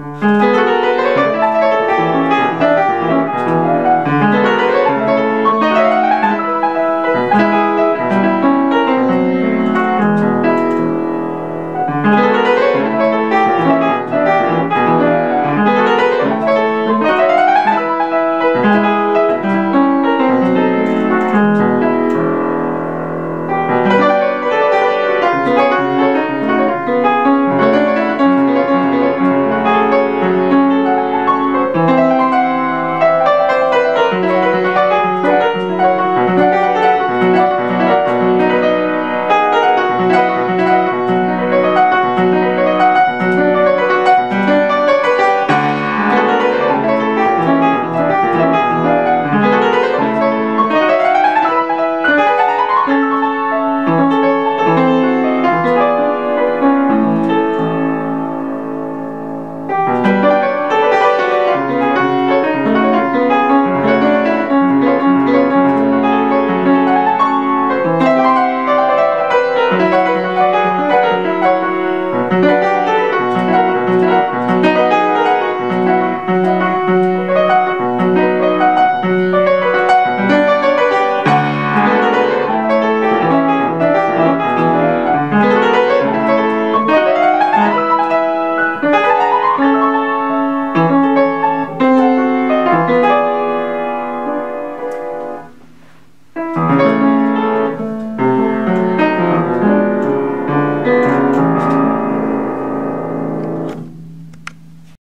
Bye.